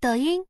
抖音